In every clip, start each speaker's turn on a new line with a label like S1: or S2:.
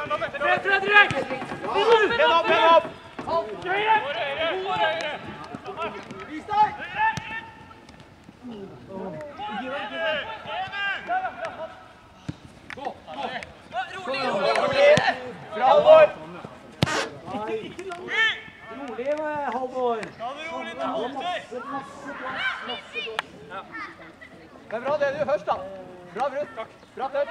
S1: Fredrik!
S2: er bra det du gjør først, da. Bra brutt. Bra touch.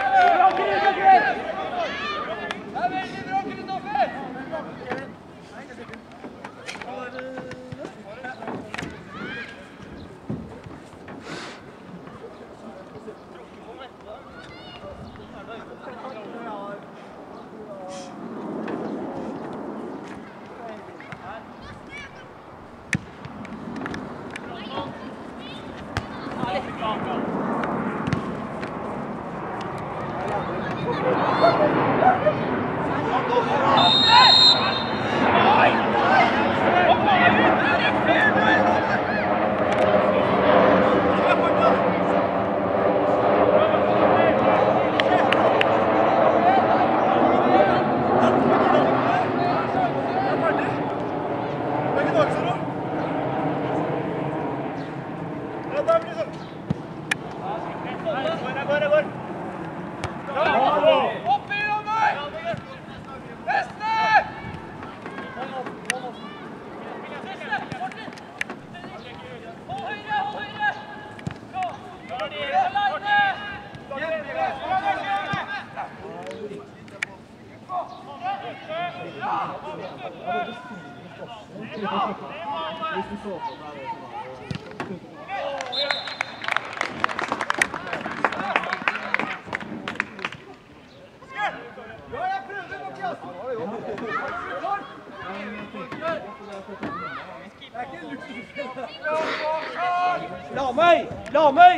S2: zurück. Veldig bra, gutta!
S3: Ja, meg prøver, Mathias. Ja, Det er ikke en Ja!
S2: Lamøy! Lamøy!